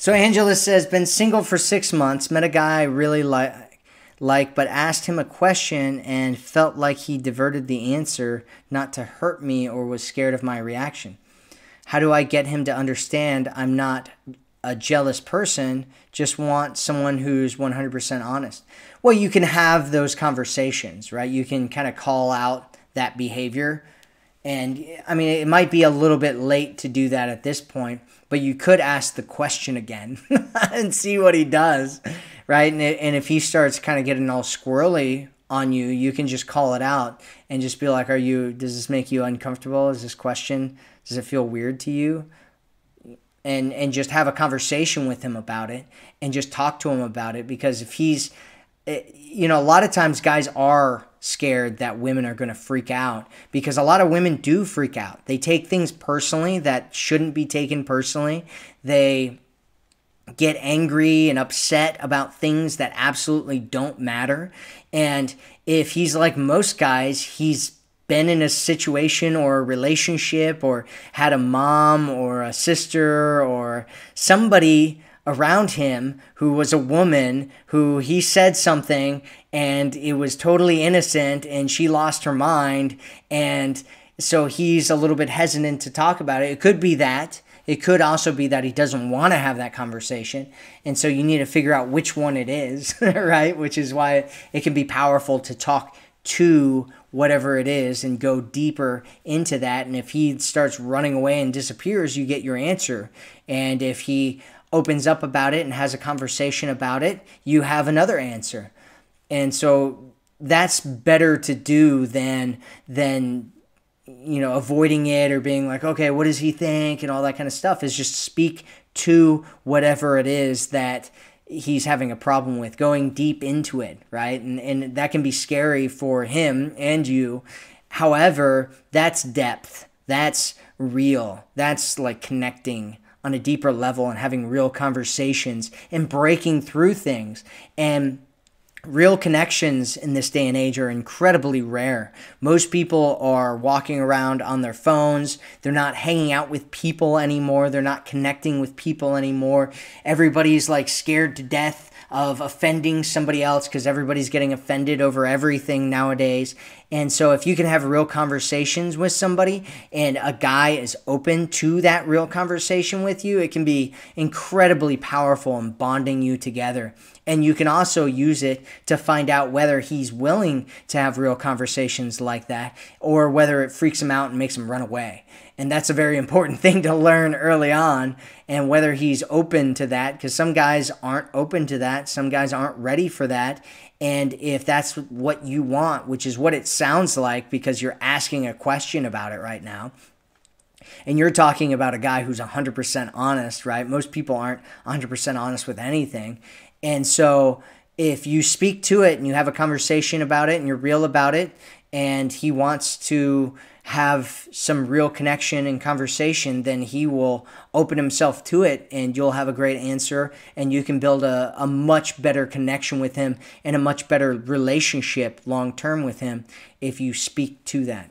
So Angela says, been single for six months, met a guy I really like, like, but asked him a question and felt like he diverted the answer not to hurt me or was scared of my reaction. How do I get him to understand I'm not a jealous person, just want someone who's 100% honest? Well, you can have those conversations, right? You can kind of call out that behavior. And I mean, it might be a little bit late to do that at this point, but you could ask the question again and see what he does, right? And, and if he starts kind of getting all squirrely on you, you can just call it out and just be like, "Are you? Does this make you uncomfortable? Is this question? Does it feel weird to you?" And and just have a conversation with him about it, and just talk to him about it because if he's, eh, you know, a lot of times guys are scared that women are going to freak out because a lot of women do freak out. They take things personally that shouldn't be taken personally. They get angry and upset about things that absolutely don't matter. And if he's like most guys, he's been in a situation or a relationship or had a mom or a sister or somebody around him who was a woman who he said something and it was totally innocent and she lost her mind and so he's a little bit hesitant to talk about it. It could be that. It could also be that he doesn't want to have that conversation. And so you need to figure out which one it is, right? Which is why it can be powerful to talk to whatever it is and go deeper into that. And if he starts running away and disappears, you get your answer. And if he opens up about it and has a conversation about it, you have another answer. And so that's better to do than than you know avoiding it or being like okay what does he think? and all that kind of stuff is just speak to whatever it is that he's having a problem with going deep into it right? And and that can be scary for him and you. However that's depth. That's real. That's like connecting on a deeper level and having real conversations and breaking through things. And real connections in this day and age are incredibly rare. Most people are walking around on their phones. They're not hanging out with people anymore. They're not connecting with people anymore. Everybody's like scared to death of offending somebody else because everybody's getting offended over everything nowadays. And so, if you can have real conversations with somebody and a guy is open to that real conversation with you, it can be incredibly powerful in bonding you together. And you can also use it to find out whether he's willing to have real conversations like that or whether it freaks him out and makes him run away. And that's a very important thing to learn early on, and whether he's open to that, because some guys aren't open to that, some guys aren't ready for that. And if that's what you want, which is what it sounds like because you're asking a question about it right now, and you're talking about a guy who's 100% honest, right? Most people aren't 100% honest with anything. And so if you speak to it and you have a conversation about it and you're real about it, and he wants to have some real connection and conversation, then he will open himself to it and you'll have a great answer and you can build a, a much better connection with him and a much better relationship long term with him if you speak to that.